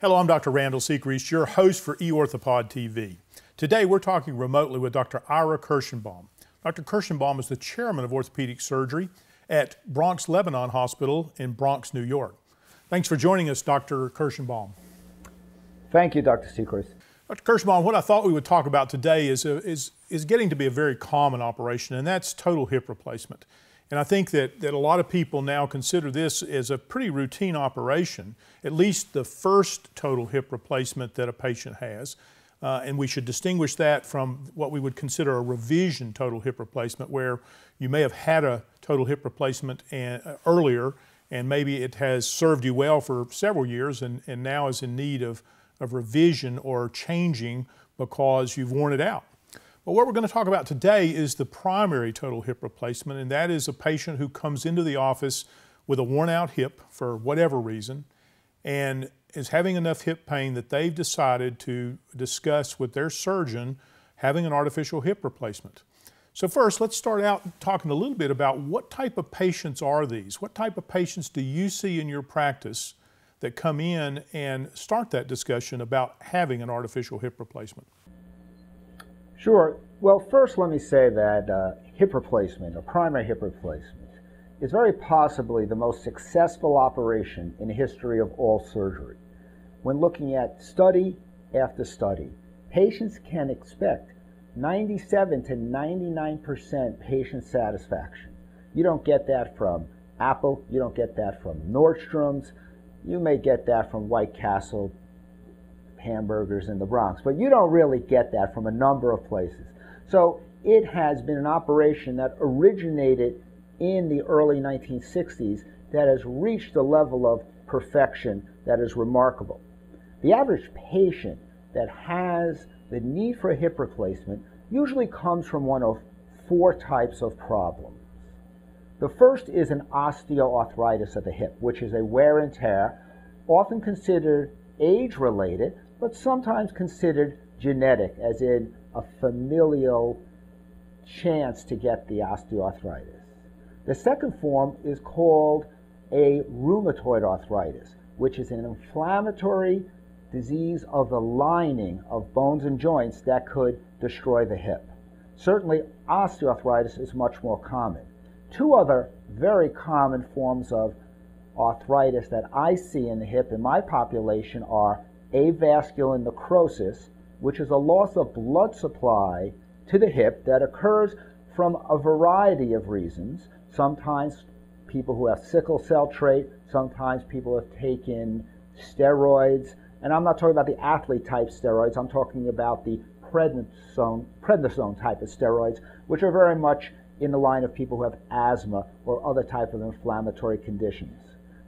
Hello, I'm Dr. Randale Sechrest, your host for eOrthopod TV. Today we're talking remotely with Dr. Ira Kirschenbaum. Dr. Kirschenbaum is the chairman of orthopedic surgery at Bronx Lebanon Hospital in Bronx, New York. Thanks for joining us, Dr. Kirschenbaum. Thank you, Dr. Sechrest. Dr. Kirschenbaum, what I thought we would talk about today is, a, is, is getting to be a very common operation, and that's total hip replacement. And I think that, that a lot of people now consider this as a pretty routine operation, at least the first total hip replacement that a patient has. Uh, and we should distinguish that from what we would consider a revision total hip replacement, where you may have had a total hip replacement and, uh, earlier, and maybe it has served you well for several years and, and now is in need of, of revision or changing because you've worn it out. But what we're going to talk about today is the primary total hip replacement, and that is a patient who comes into the office with a worn out hip for whatever reason and is having enough hip pain that they've decided to discuss with their surgeon having an artificial hip replacement. So first, let's start out talking a little bit about what type of patients are these? What type of patients do you see in your practice that come in and start that discussion about having an artificial hip replacement? Sure. Well, first let me say that uh, hip replacement or primary hip replacement is very possibly the most successful operation in the history of all surgery. When looking at study after study, patients can expect 97 to 99% patient satisfaction. You don't get that from Apple, you don't get that from Nordstrom's, you may get that from White Castle, hamburgers in the Bronx. But you don't really get that from a number of places. So it has been an operation that originated in the early 1960s that has reached a level of perfection that is remarkable. The average patient that has the need for a hip replacement usually comes from one of four types of problems. The first is an osteoarthritis of the hip, which is a wear and tear, often considered age related, but sometimes considered genetic, as in a familial chance to get the osteoarthritis. The second form is called a rheumatoid arthritis, which is an inflammatory disease of the lining of bones and joints that could destroy the hip. Certainly, osteoarthritis is much more common. Two other very common forms of arthritis that I see in the hip in my population are avascular necrosis, which is a loss of blood supply to the hip that occurs from a variety of reasons. Sometimes people who have sickle cell trait, sometimes people have taken steroids, and I'm not talking about the athlete type steroids, I'm talking about the prednisone, prednisone type of steroids, which are very much in the line of people who have asthma or other type of inflammatory conditions.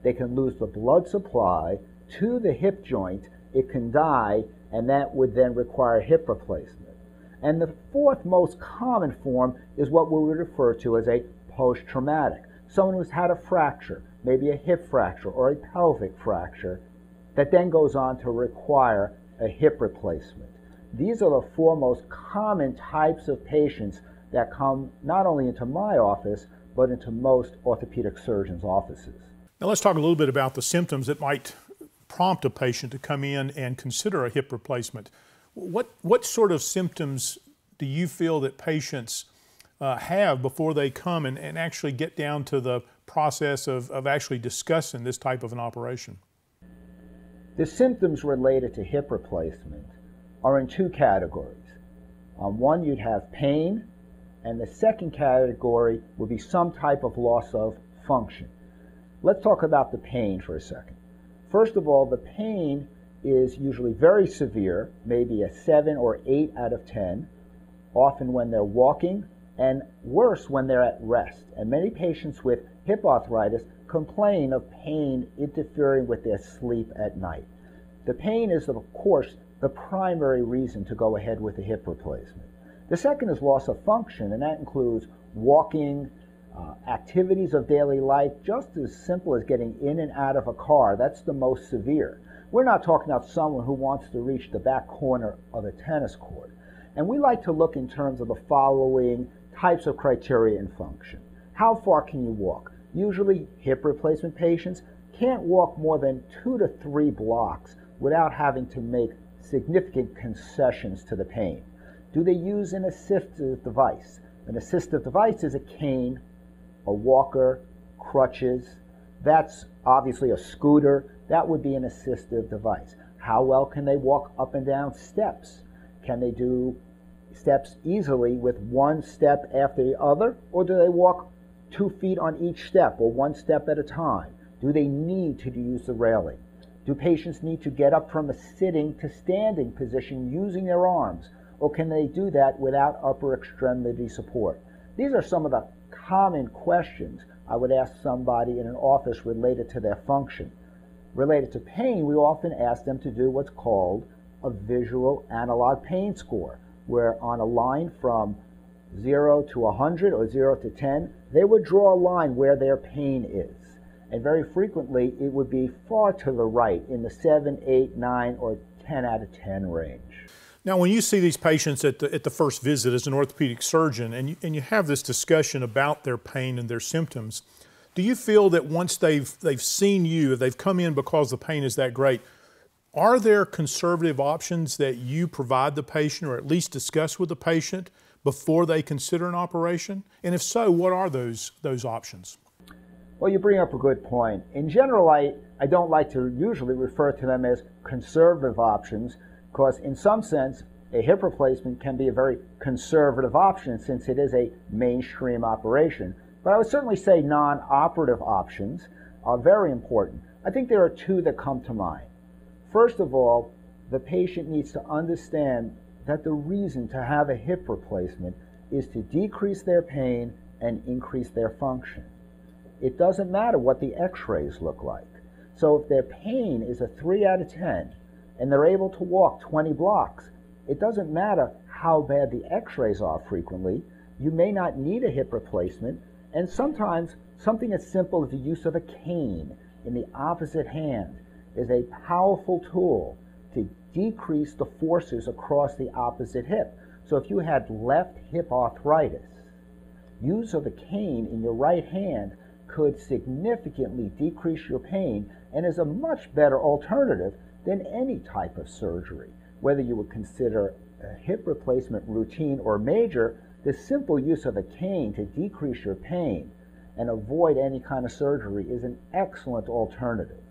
They can lose the blood supply to the hip joint it can die, and that would then require hip replacement. And the fourth most common form is what we would refer to as a post traumatic. Someone who's had a fracture, maybe a hip fracture or a pelvic fracture, that then goes on to require a hip replacement. These are the four most common types of patients that come not only into my office, but into most orthopedic surgeons' offices. Now, let's talk a little bit about the symptoms that might prompt a patient to come in and consider a hip replacement. What, what sort of symptoms do you feel that patients uh, have before they come and, and actually get down to the process of, of actually discussing this type of an operation? The symptoms related to hip replacement are in two categories. On one, you'd have pain, and the second category would be some type of loss of function. Let's talk about the pain for a second. First of all, the pain is usually very severe, maybe a 7 or 8 out of 10, often when they're walking, and worse when they're at rest. And many patients with hip arthritis complain of pain interfering with their sleep at night. The pain is, of course, the primary reason to go ahead with a hip replacement. The second is loss of function, and that includes walking, uh, activities of daily life, just as simple as getting in and out of a car, that's the most severe. We're not talking about someone who wants to reach the back corner of a tennis court. And we like to look in terms of the following types of criteria and function. How far can you walk? Usually, hip replacement patients can't walk more than two to three blocks without having to make significant concessions to the pain? Do they use an assistive device? An assistive device is a cane, a walker, crutches. That's obviously a scooter. That would be an assistive device. How well can they walk up and down steps? Can they do steps easily with one step after the other? Or do they walk two feet on each step or one step at a time? Do they need to use the railing? Do patients need to get up from a sitting to standing position using their arms? Or can they do that without upper extremity support? These are some of the common questions I would ask somebody in an office related to their function. Related to pain, we often ask them to do what's called a visual analog pain score, where on a line from 0 to 100 or 0 to 10, they would draw a line where their pain is. And very frequently, it would be far to the right in the 7, 8, 9, or 10 out of 10 range. Now, when you see these patients at the, at the first visit as an orthopedic surgeon and you, and you have this discussion about their pain and their symptoms, do you feel that once they've, they've seen you, they've come in because the pain is that great, are there conservative options that you provide the patient or at least discuss with the patient before they consider an operation? And if so, what are those, those options? Well, you bring up a good point. In general, I, I don't like to usually refer to them as conservative options because, in some sense, a hip replacement can be a very conservative option since it is a mainstream operation. But I would certainly say non operative options are very important. I think there are two that come to mind. First of all, the patient needs to understand that the reason to have a hip replacement is to decrease their pain and increase their function. It doesn't matter what the x rays look like. So if their pain is a 3 out of 10 and they're able to walk 20 blocks, it doesn't matter how bad the x rays are frequently. You may not need a hip replacement, and sometimes something as simple as the use of a cane in the opposite hand is a powerful tool to decrease the forces across the opposite hip. So if you had left hip arthritis, use of a cane in your right hand could significantly decrease your pain and is a much better alternative than any type of surgery. Whether you would consider a hip replacement routine or major, the simple use of a cane to decrease your pain and avoid any kind of surgery is an excellent alternative.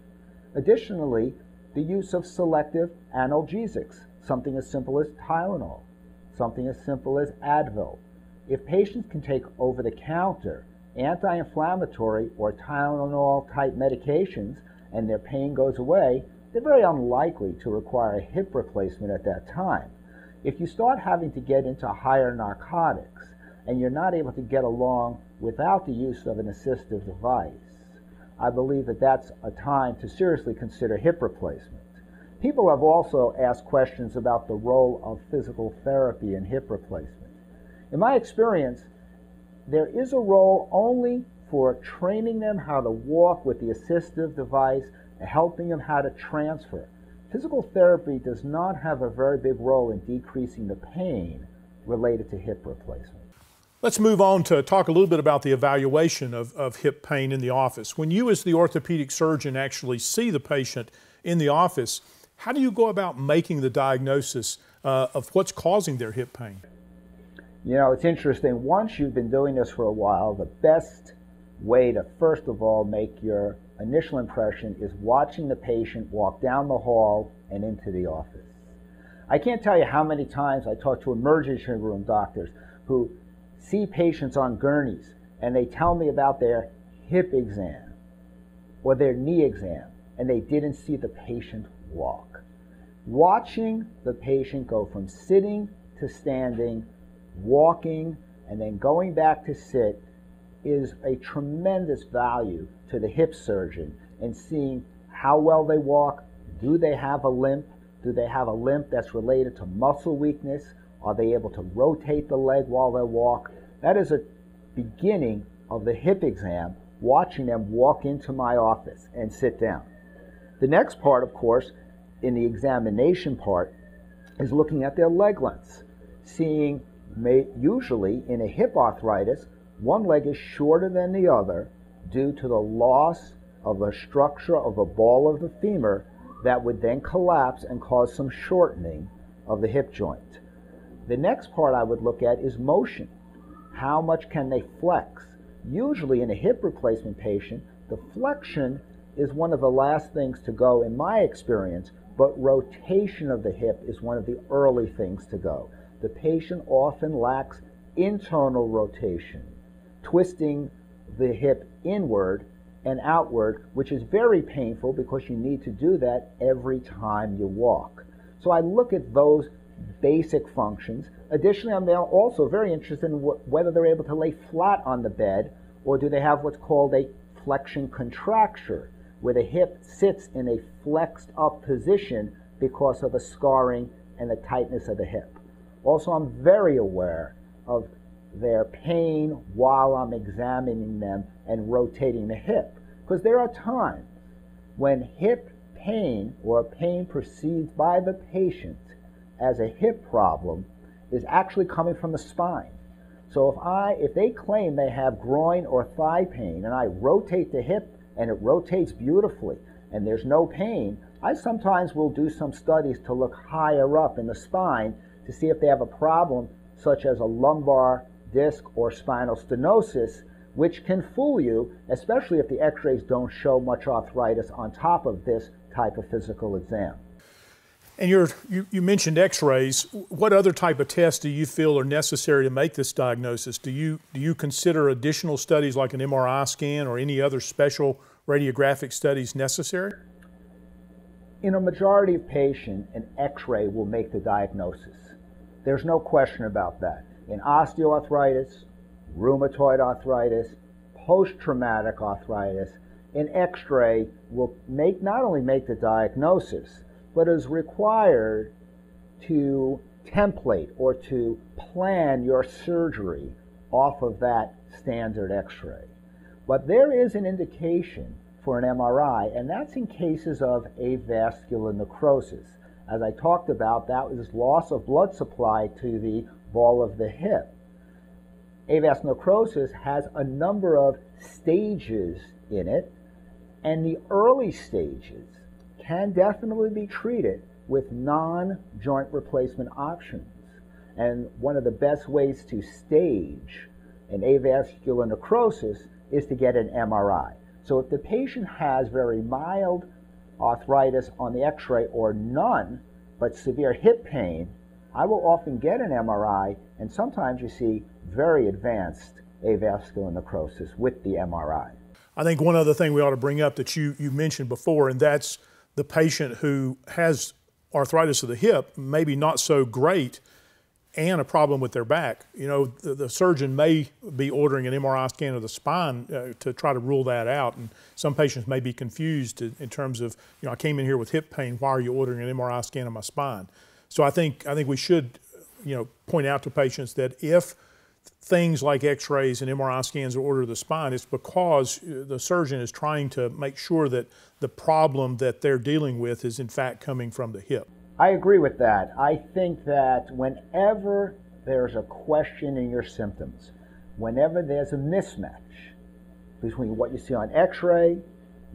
Additionally, the use of selective analgesics, something as simple as Tylenol, something as simple as Advil. If patients can take over the counter anti inflammatory or Tylenol type medications and their pain goes away, they're very unlikely to require a hip replacement at that time. If you start having to get into higher narcotics and you're not able to get along without the use of an assistive device, I believe that that's a time to seriously consider hip replacement. People have also asked questions about the role of physical therapy in hip replacement. In my experience, there is a role only for training them how to walk with the assistive device helping them how to transfer. Physical therapy does not have a very big role in decreasing the pain related to hip replacement. Let's move on to talk a little bit about the evaluation of, of hip pain in the office. When you, as the orthopedic surgeon, actually see the patient in the office, how do you go about making the diagnosis uh, of what's causing their hip pain? You know, it's interesting. Once you've been doing this for a while, the best way to, first of all, make your initial impression is watching the patient walk down the hall and into the office. I can't tell you how many times I talk to emergency room doctors who see patients on gurneys and they tell me about their hip exam or their knee exam and they didn't see the patient walk. Watching the patient go from sitting to standing, walking, and then going back to sit is a tremendous value to the hip surgeon in seeing how well they walk. Do they have a limp? Do they have a limp that's related to muscle weakness? Are they able to rotate the leg while they walk? That is a beginning of the hip exam, watching them walk into my office and sit down. The next part, of course, in the examination part, is looking at their leg lengths, seeing may, usually in a hip arthritis, one leg is shorter than the other due to the loss of the structure of the ball of the femur that would then collapse and cause some shortening of the hip joint. The next part I would look at is motion. How much can they flex? Usually in a hip replacement patient, the flexion is one of the last things to go in my experience, but rotation of the hip is one of the early things to go. The patient often lacks internal rotation, twisting the hip inward and outward, which is very painful because you need to do that every time you walk. So I look at those basic functions. Additionally, I'm also very interested in wh- whether they're able to lay flat on the bed or do they have what's called a flexion contracture, where the hip sits in a flexed up position because of the scarring and the tightness of the hip. Also, I'm very aware of their pain while I'm examining them and rotating the hip. Because there are times when hip pain or pain perceived by the patient as a hip problem is actually coming from the spine. So if I if they claim they have groin or thigh pain and I rotate the hip and it rotates beautifully and there's no pain, I sometimes will do some studies to look higher up in the spine to see if they have a problem such as a lumbar disc or spinal stenosis, which can fool you, especially if the x rays don't show much arthritis on top of this type of physical exam. And you you, mentioned X-rays. What other type of tests do you feel are necessary to make this diagnosis? Do you do you consider additional studies like an MRI scan or any other special radiographic studies necessary? In a majority of patients, an X-ray will make the diagnosis. There's no question about that. In osteoarthritis, rheumatoid arthritis, post-traumatic arthritis, an X-ray will make not only make the diagnosis, but is required to template or to plan your surgery off of that standard x-ray. But there is an indication for an MRI, and that's in cases of avascular necrosis. As I talked about, that was loss of blood supply to the ball of the hip. Avascular necrosis has a number of stages in it, and the early stages can definitely be treated with non joint replacement options. And one of the best ways to stage an avascular necrosis is to get an MRI. So if the patient has very mild arthritis on the x ray or none, but severe hip pain, I will often get an MRI, and sometimes you see very advanced avascular necrosis with the MRI. I think one other thing we ought to bring up that you, you mentioned before, and that's the patient who has arthritis of the hip, maybe not so great, and a problem with their back. You know, the, the surgeon may be ordering an MRI scan of the spine uh, to try to rule that out. And some patients may be confused in, in, terms of, you know, I came in here with hip pain. Why are you ordering an MRI scan of my spine? So I think I think we should, you know, point out to patients that if things like x-rays and MRI scans are ordered of the spine, it's because uh, the surgeon is trying to make sure that the problem that they're dealing with is in fact coming from the hip. I agree with that. I think that whenever there's a question in your symptoms, whenever there's a mismatch between what you see on x-ray,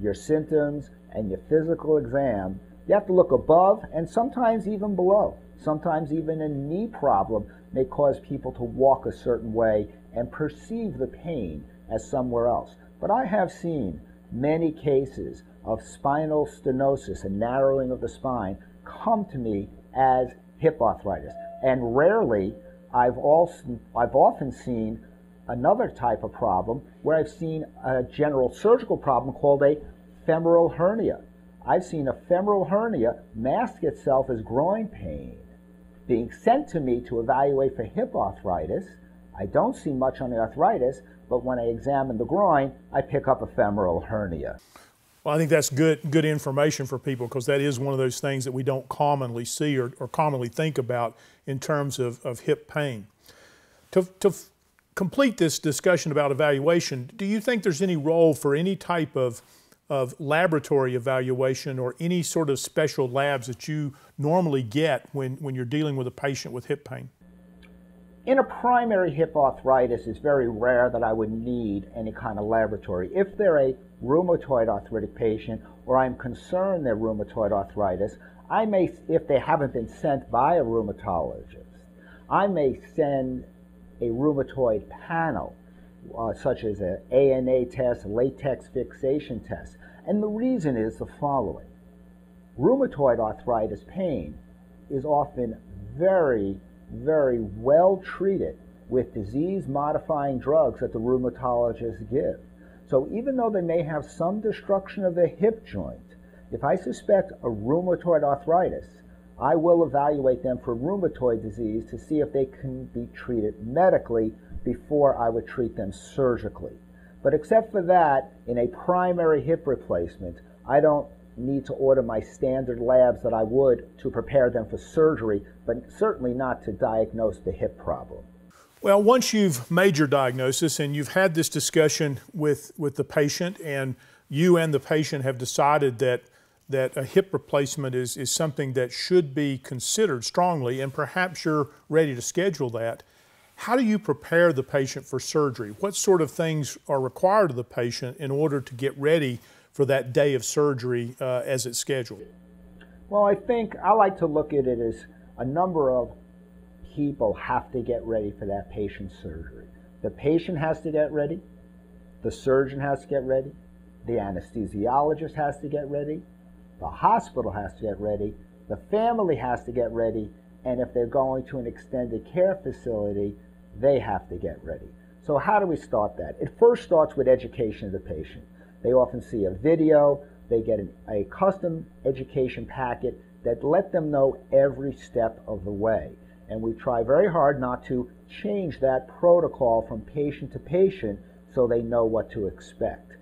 your symptoms, and your physical exam, you have to look above and sometimes even below. Sometimes even a knee problem may cause people to walk a certain way and perceive the pain as somewhere else. But I have seen many cases of spinal stenosis and narrowing of the spine come to me as hip arthritis. And rarely, I've, also, I've often seen another type of problem where I've seen a general surgical problem called a femoral hernia. I've seen a femoral hernia mask itself as groin pain being sent to me to evaluate for hip arthritis. I don't see much on the arthritis, but when I examine the groin, I pick up a femoral hernia. Well, I think that's good good information for people because that is one of those things that we don't commonly see or, or commonly think about in terms of, of hip pain. To, to complete this discussion about evaluation, do you think there's any role for any type of of laboratory evaluation or any sort of special labs that you normally get when, when you're dealing with a patient with hip pain? In a primary hip arthritis, it's very rare that I would need any kind of laboratory. If they're a rheumatoid arthritic patient or I'm concerned they're rheumatoid arthritis, I may, if they haven't been sent by a rheumatologist, I may send a rheumatoid panel, uh, such as an ANA test, latex fixation test. And the reason is the following rheumatoid arthritis pain is often very, very well treated with disease modifying drugs that the rheumatologists give. So even though they may have some destruction of the hip joint, if I suspect a rheumatoid arthritis, I will evaluate them for rheumatoid disease to see if they can be treated medically before I would treat them surgically. But except for that, in a primary hip replacement, I don't need to order my standard labs that I would to prepare them for surgery, but certainly not to diagnose the hip problem. Well, once you've made your diagnosis and you've had this discussion with, with the patient, and you and the patient have decided that, that a hip replacement is, is something that should be considered strongly, and perhaps you're ready to schedule that, how do you prepare the patient for surgery? What sort of things are required of the patient in order to get ready for that day of surgery uh, as it's scheduled? Well, I think I like to look at it as a number of people have to get ready for that patient's surgery. The patient has to get ready, the surgeon has to get ready, the anesthesiologist has to get ready, the hospital has to get ready, the family has to get ready, and if they're going to an extended care facility, they have to get ready. So, how do we start that? It first starts with education of the patient. They often see a video, they get an, a custom education packet that let them know every step of the way. And we try very hard not to change that protocol from patient to patient so they know what to expect.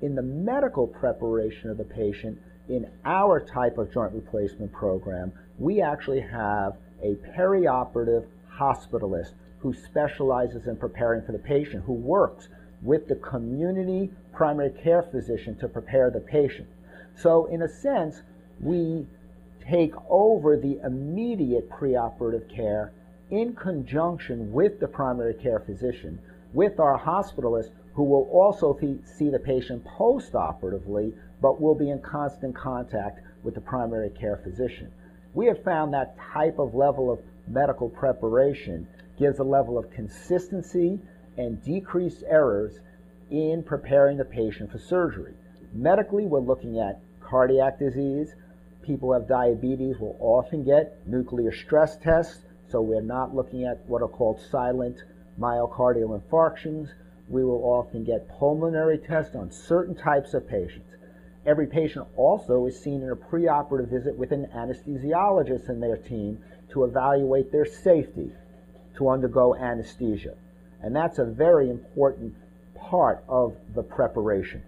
In the medical preparation of the patient, in our type of joint replacement program, we actually have a perioperative hospitalist who specializes in preparing for the patient, who works with the community primary care physician to prepare the patient. So, in a sense, we take over the immediate preoperative care in conjunction with the primary care physician, with our hospitalist, who will also see the patient postoperatively, but will be in constant contact with the primary care physician. We have found that type of level of medical preparation gives a level of consistency and decreased errors in preparing the patient for surgery. Medically, we're looking at cardiac disease, people who have diabetes will often get nuclear stress tests, so we're not looking at what are called silent myocardial infarctions. We will often get pulmonary tests on certain types of patients. Every patient also is seen in a preoperative visit with an anesthesiologist and their team to evaluate their safety to undergo anesthesia. And that's a very important part of the preparation.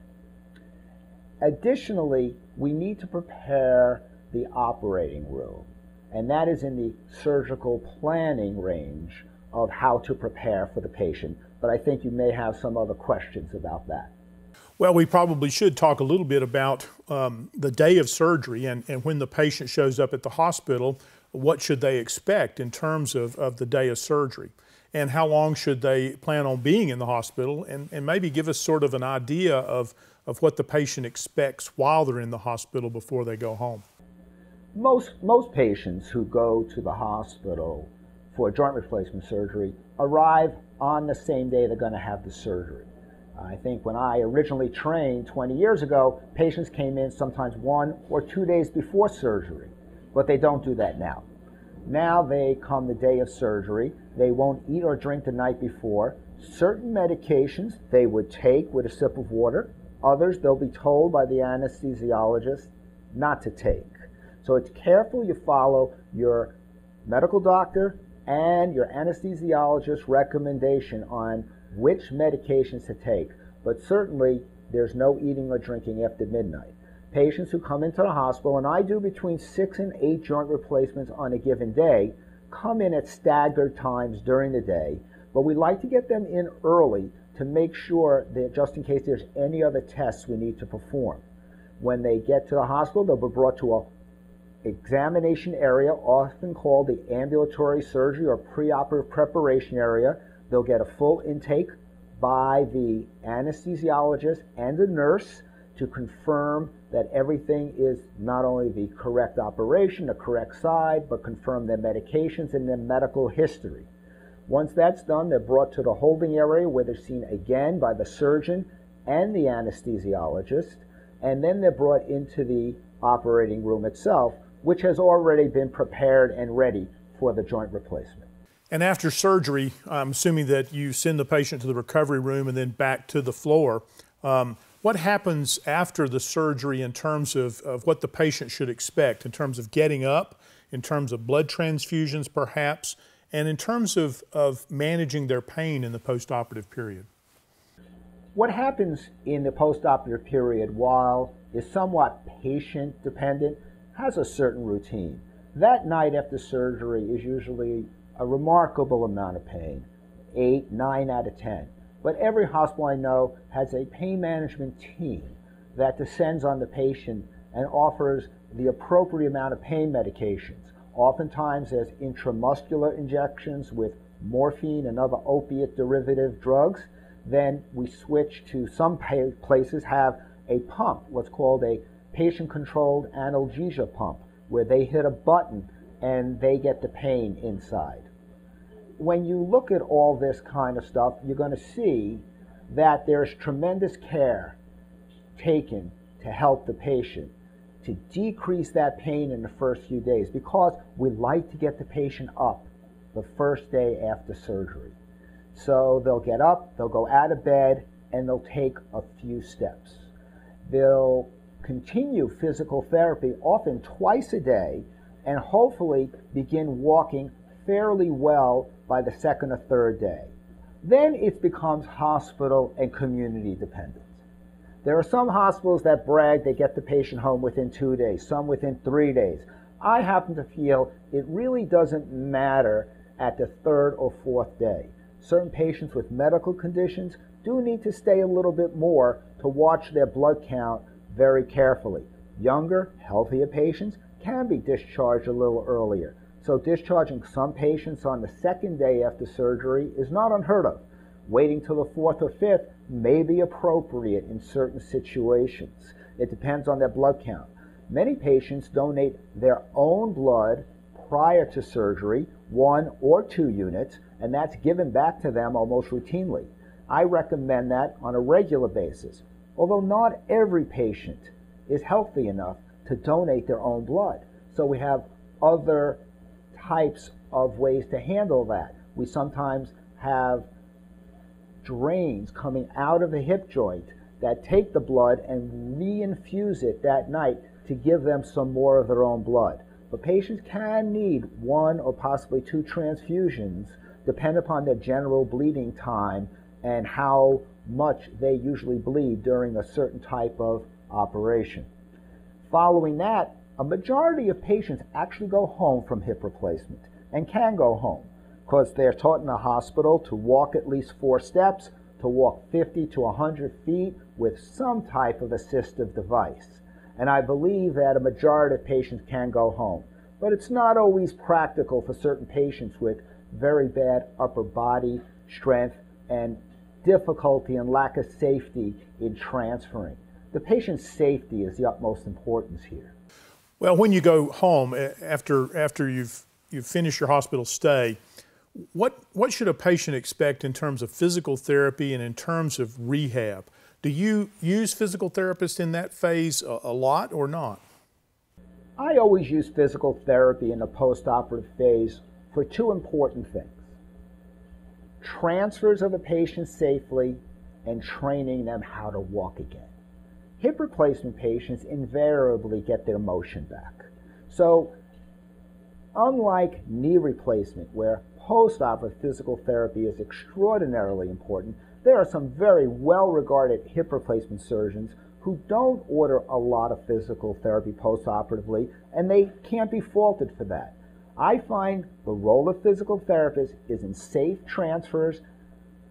Additionally, we need to prepare the operating room. And that is in the surgical planning range of how to prepare for the patient. But I think you may have some other questions about that. Well, we probably should talk a little bit about um, the day of surgery and, and when the patient shows up at the hospital, what should they expect in terms of, of the day of surgery? And how long should they plan on being in the hospital? And, and maybe give us sort of an idea of, of what the patient expects while they're in the hospital before they go home most, most patients who go to the hospital for joint replacement surgery arrive on the same day they're going to have the surgery. I think when I originally trained 20 years ago, patients came in sometimes one or two days before surgery, but they don't do that now. Now they come the day of surgery. They won't eat or drink the night before. Certain medications they would take with a sip of water. Others they'll be told by the anesthesiologist not to take. So it's careful you follow your medical doctor and your anesthesiologist recommendation on which medications to take. But certainly, there's no eating or drinking after midnight. Patients who come into the hospital, and I do between six and eight joint replacements on a given day, come in at staggered times during the day, but we like to get them in early to make sure that just in case there's any other tests we need to perform. When they get to the hospital, they'll be brought to a examination area, often called the ambulatory surgery or preoperative preparation area. They'll get a full intake by the anesthesiologist and the nurse. To confirm that everything is not only the correct operation, the correct side, but confirm their medications and their medical history. Once that's done, they're brought to the holding area where they're seen again by the surgeon and the anesthesiologist, and then they're brought into the operating room itself, which has already been prepared and ready for the joint replacement. And after surgery, I'm assuming that you send the patient to the recovery room and then back to the floor. Um, what happens after the surgery in terms of, of what the patient should expect, in terms of getting up, in terms of blood transfusions perhaps, and in terms of, of managing their pain in the postoperative period? What happens in the postoperative period, while is somewhat patient dependent, has a certain routine. That night after surgery is usually a remarkable amount of pain, 8, 9 out of 10. But every hospital I know has a pain management team that descends on the patient and offers the appropriate amount of pain medications. Oftentimes, there's intramuscular injections with morphine and other opiate derivative drugs. Then we switch to some places have a pump, what's called a patient controlled analgesia pump, where they hit a button and they get the pain inside. When you look at all this kind of stuff, you're going to see that there's tremendous care taken to help the patient to decrease that pain in the first few days because we like to get the patient up the first day after surgery. So they'll get up, they'll go out of bed, and they'll take a few steps. They'll continue physical therapy often twice a day and hopefully begin walking fairly well by the second or third day. Then it becomes hospital and community dependent. There are some hospitals that brag they get the patient home within two days, some within three days. I happen to feel it really doesn't matter at the third or fourth day. Certain patients with medical conditions do need to stay a little bit more to watch their blood count very carefully. Younger, healthier patients can be discharged a little earlier. So discharging some patients on the second day after surgery is not unheard of. Waiting till the fourth or fifth may be appropriate in certain situations. It depends on their blood count. Many patients donate their own blood prior to surgery, one or two units, and that's given back to them almost routinely. I recommend that on a regular basis, although not every patient is healthy enough to donate their own blood. So we have other types of ways to handle that. We sometimes have drains coming out of the hip joint that take the blood and reinfuse it that night to give them some more of their own blood. But patients can need one or possibly two transfusions, depend upon their general bleeding time and how much they usually bleed during a certain type of operation. Following that, a majority of patients actually go home from hip replacement and can go home because they're taught in a hospital to walk at least four steps, to walk 50 to 100 feet with some type of assistive device. And I believe that a majority of patients can go home. But it's not always practical for certain patients with very bad upper body strength and difficulty and lack of safety in transferring. The patient's safety is the utmost importance here. Well, when you go home eh, after after you've you've finished your hospital stay, what, what should a patient expect in terms of physical therapy and in terms of rehab? Do you use physical therapists in that phase a, a lot or not? I always use physical therapy in the postoperative phase for two important things transfers of the patient safely and training them how to walk again. Hip replacement patients invariably get their motion back. So, unlike knee replacement, where post-operative physical therapy is extraordinarily important. There are some very well-regarded hip replacement surgeons who don't order a lot of physical therapy post-operatively, and they can't be faulted for that. I find the role of physical therapists is in safe transfers,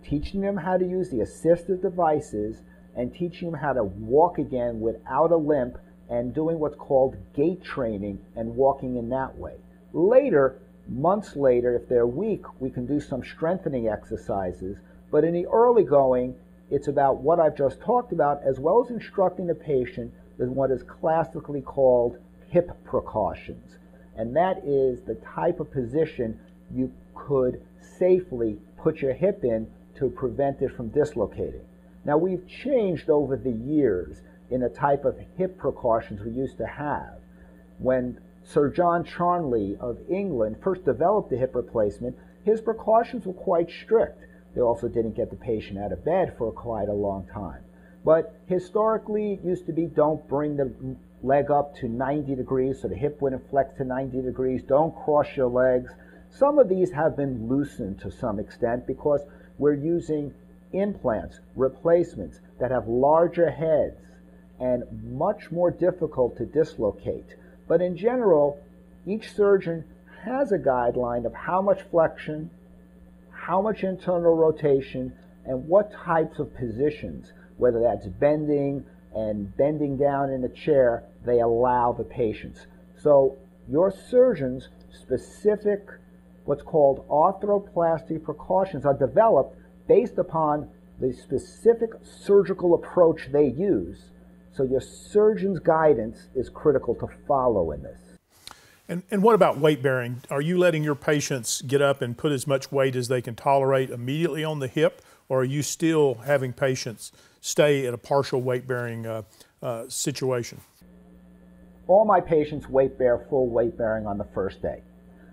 teaching them how to use the assistive devices, and teaching them how to walk again without a limp and doing what's called gait training and walking in that way. Later, Months later, if they're weak, we can do some strengthening exercises. But in the early going, it's about what I've just talked about, as well as instructing the patient in what is classically called hip precautions. And that is the type of position you could safely put your hip in to prevent it from dislocating. Now, we've changed over the years in the type of hip precautions we used to have. When Sir John Charnley of England first developed the hip replacement, his precautions were quite strict. They also didn't get the patient out of bed for quite a long time. But historically, it used to be don't bring the leg up to 90 degrees so the hip wouldn't flex to 90 degrees, don't cross your legs. Some of these have been loosened to some extent because we're using implants, replacements that have larger heads and much more difficult to dislocate. But in general, each surgeon has a guideline of how much flexion, how much internal rotation, and what types of positions, whether that's bending and bending down in a chair, they allow the patients. So your surgeon's specific, what's called arthroplasty precautions, are developed based upon the specific surgical approach they use. So your surgeon's guidance is critical to follow in this. And, and what about weight bearing? Are you letting your patients get up and put as much weight as they can tolerate immediately on the hip, or are you still having patients stay at a partial weight bearing uh, uh, situation? All my patients weight bear full weight bearing on the first day.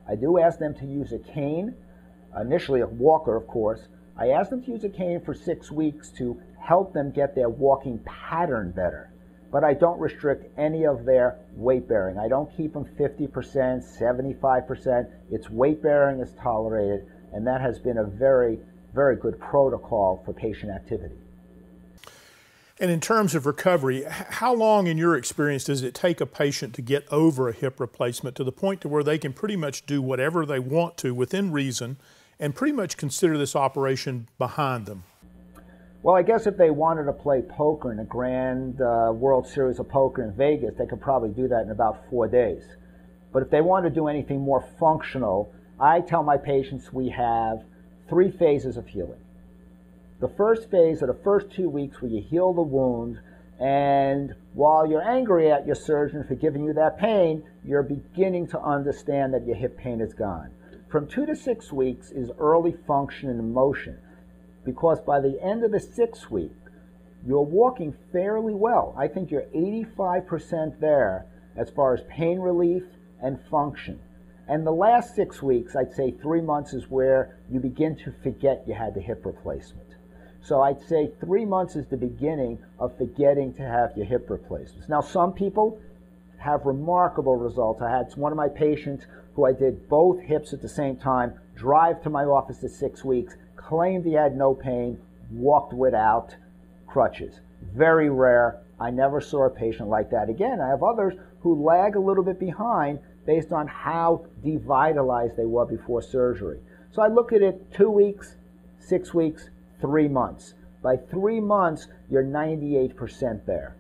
I do ask them to use a cane, initially a walker, of course. I ask them to use a cane for six weeks to help them get their walking pattern better but I don't restrict any of their weight bearing. I don't keep them 50%, 75%. It's weight bearing is tolerated, and that has been a very, very good protocol for patient activity. And in terms of recovery, how long in your experience does it take a patient to get over a hip replacement to the point to where they can pretty much do whatever they want to within reason and pretty much consider this operation behind them? Well, I guess if they wanted to play poker in a grand uh, World Series of Poker in Vegas, they could probably do that in about four days. But if they want to do anything more functional, I tell my patients we have three phases of healing. The first phase are the first two weeks where you heal the wound, and while you're angry at your surgeon for giving you that pain, you're beginning to understand that your hip pain is gone. From two to six weeks is early function and motion because by the end of the sixth week, you're walking fairly well. I think you're 85% there as far as pain relief and function. And the last six weeks, I'd say three months, is where you begin to forget you had the hip replacement. So I'd say three months is the beginning of forgetting to have your hip replacements. Now, some people have remarkable results. I had one of my patients who I did both hips at the same time drive to my office at six weeks, claimed he had no pain, walked without crutches. Very rare. I never saw a patient like that again. I have others who lag a little bit behind based on how devitalized they were before surgery. So I look at it two weeks, six weeks, three months. By three months, you're 98% there.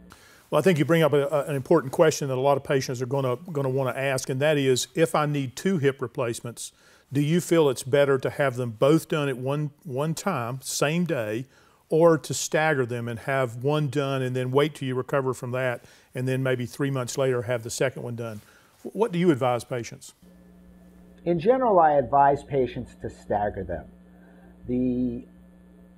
Well, I think you bring up a, a, an important question that a lot of patients are going to going to want to ask, and that is, if I need two hip replacements, do you feel it's better to have them both done at one, one time, same day, or to stagger them and have one done and then wait till you recover from that and then maybe three months later have the second one done? What do you advise patients? In general, I advise patients to stagger them. The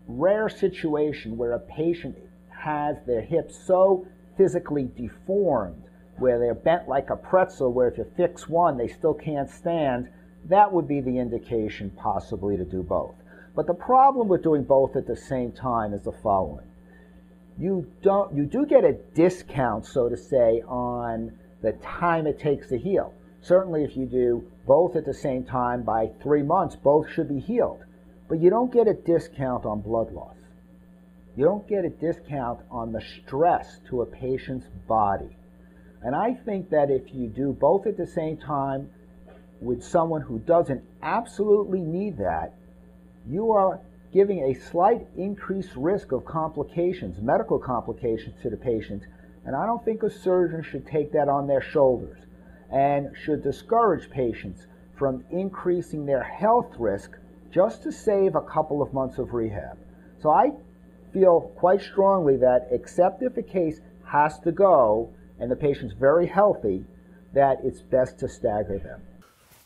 rare situation where a patient has their hips so physically deformed, where they're bent like a pretzel, where if you fix one, they still can't stand, that would be the indication possibly to do both. But the problem with doing both at the same time is the following. You don't you do get a discount, so to say, on the time it takes to heal. Certainly if you do both at the same time by three months, both should be healed. But you don't get a discount on blood loss. You don't get a discount on the stress to a patient's body. And I think that if you do both at the same time with someone who doesn't absolutely need that, you are giving a slight increased risk of complications, medical complications to the patient, and I don't think a surgeon should take that on their shoulders and should discourage patients from increasing their health risk just to save a couple of months of rehab. So I feel quite strongly that except if a case has to go and the patient's very healthy, that it's best to stagger them.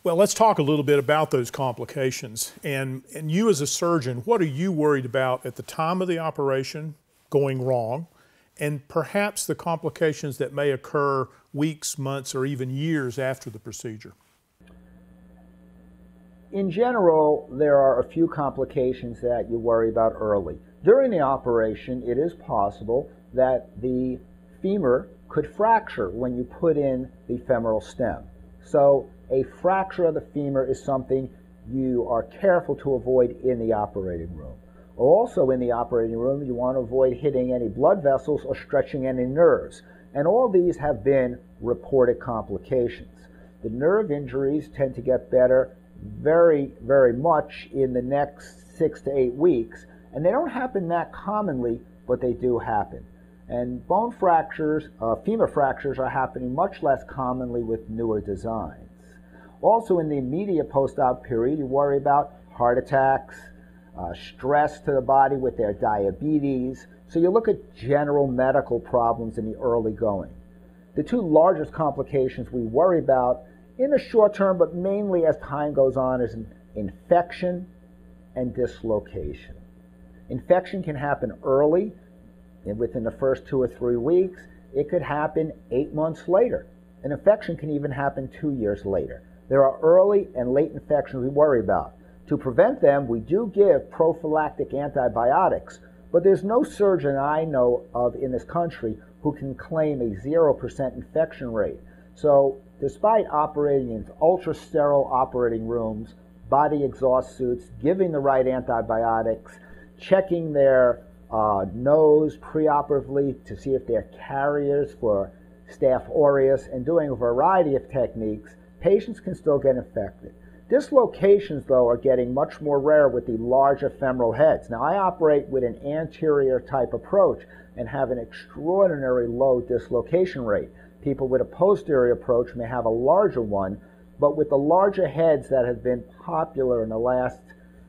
Well, let's talk a little bit about those complications. And, and you, as a surgeon, what are you worried about at the time of the operation going wrong, and perhaps the complications that may occur weeks, months, or even years after the procedure? In general, there are a few complications that you worry about early. During the operation, it is possible that the femur could fracture when you put in the femoral stem. So a fracture of the femur is something you are careful to avoid in the operating room. Also in the operating room, you want to avoid hitting any blood vessels or stretching any nerves. And all these have been reported complications. The nerve injuries tend to get better very, very much in the next six to eight weeks. And they don't happen that commonly, but they do happen. And bone fractures, uh, femur fractures, are happening much less commonly with newer designs. Also, in the immediate post op period, you worry about heart attacks, uh, stress to the body with their diabetes. So you look at general medical problems in the early going. The two largest complications we worry about in the short term, but mainly as time goes on, is infection and dislocation. Infection can happen early, within the first two or three weeks. It could happen eight months later. An infection can even happen two years later. There are early and late infections we worry about. To prevent them, we do give prophylactic antibiotics, but there's no surgeon I know of in this country who can claim a 0% infection rate. So, despite operating in ultra sterile operating rooms, body exhaust suits, giving the right antibiotics, checking their uh, nose preoperatively to see if they're carriers for Staph aureus, and doing a variety of techniques, patients can still get infected. Dislocations, though, are getting much more rare with the larger femoral heads. Now, I operate with an anterior type approach and have an extraordinarily low dislocation rate. People with a posterior approach may have a larger one, but with the larger heads that have been popular in the last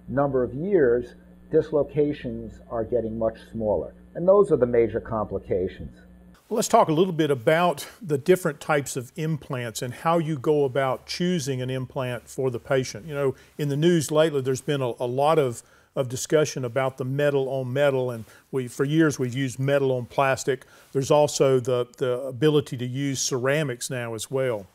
number of years, dislocations are getting much smaller. And those are the major complications. Well, let's talk a little bit about the different types of implants and how you go about choosing an implant for the patient. You know, in the news lately, there's been a, a lot of, of discussion about the metal on metal, and we, for years we've used metal on plastic. There's also the, the ability to use ceramics now as well.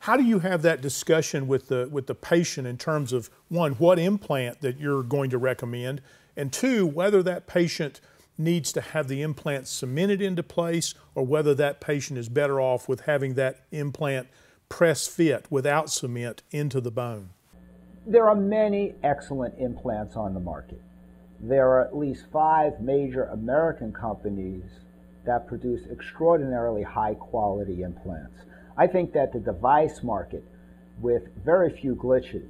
How do you have that discussion with the, with the patient in terms of one, what implant that you're going to recommend, and two, whether that patient needs to have the implant cemented into place or whether that patient is better off with having that implant press fit without cement into the bone? There are many excellent implants on the market. There are at least five major American companies that produce extraordinarily high quality implants. I think that the device market, with very few glitches,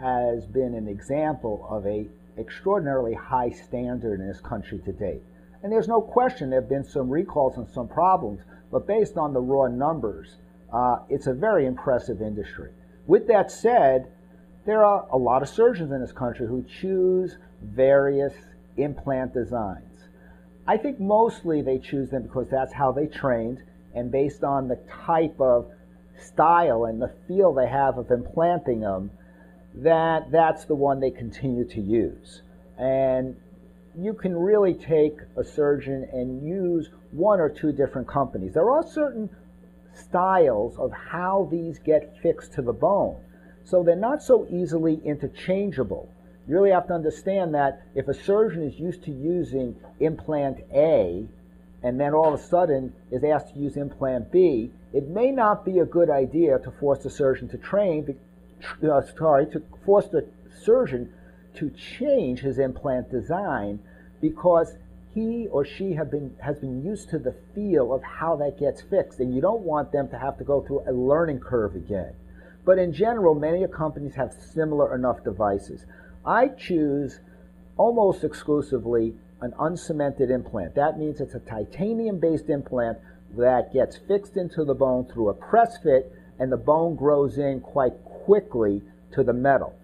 has been an example of a extraordinarily high standard in this country to date. And there's no question there have been some recalls and some problems, but based on the raw numbers, uh, it's a very impressive industry. With that said, there are a lot of surgeons in this country who choose various implant designs. I think mostly they choose them because that's how they trained and based on the type of style and the feel they have of implanting them, that that's the one they continue to use. And you can really take a surgeon and use one or two different companies. There are certain styles of how these get fixed to the bone. So they're not so easily interchangeable. You really have to understand that if a surgeon is used to using implant A and then all of a sudden is asked to use implant B, it may not be a good idea to force the surgeon to train, uh, sorry, to force the surgeon to change his implant design because he or she have been, has been used to the feel of how that gets fixed, and you don't want them to have to go through a learning curve again. But in general, many companies have similar enough devices. I choose almost exclusively an uncemented implant. That means it's a titanium based implant that gets fixed into the bone through a press fit, and the bone grows in quite quickly to the metal.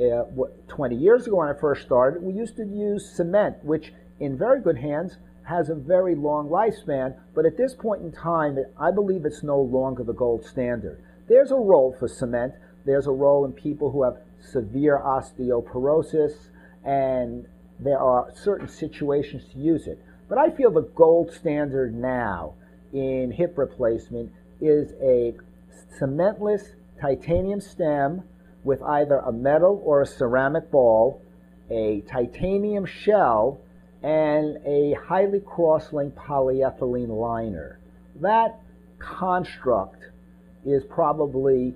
Uh, 20 years ago when I first started, we used to use cement, which in very good hands, has a very long lifespan, but at this point in time, I believe it's no longer the gold standard. There's a role for cement. There's a role in people who have severe osteoporosis, and there are certain situations to use it. But I feel the gold standard now in hip replacement is a cementless titanium stem with either a metal or a ceramic ball, a titanium shell, and a highly cross-linked polyethylene liner. That construct is probably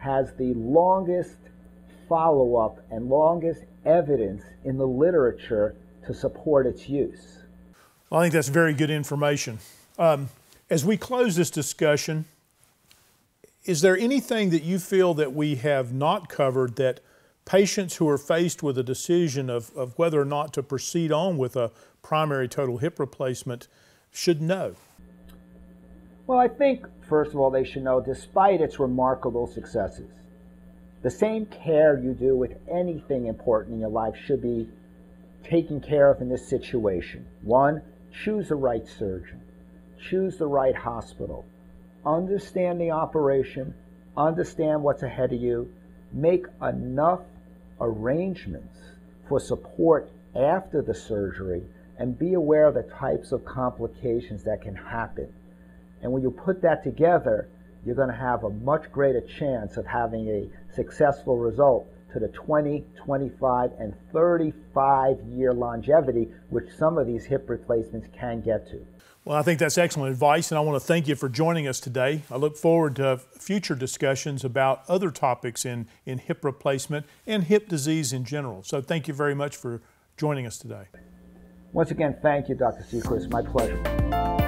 has the longest follow-up and longest evidence in the literature to support its use. I think that's very good information. Um, as we close this discussion, is there anything that you feel that we have not covered that patients who are faced with a decision of, of whether or not to proceed on with a primary total hip replacement should know? Well, I think, first of all, they should know, despite its remarkable successes, the same care you do with anything important in your life should be taken care of in this situation. One, choose the right surgeon, choose the right hospital, understand the operation, understand what's ahead of you, make enough arrangements for support after the surgery, and be aware of the types of complications that can happen. And when you put that together, you're going to have a much greater chance of having a successful result to the 20, 25, and 35 year longevity, which some of these hip replacements can get to. Well, I think that's excellent advice, and I want to thank you for joining us today. I look forward to future discussions about other topics in, in hip replacement and hip disease in general. So, thank you very much for joining us today. Once again, thank you, Dr. Sechrest. My pleasure.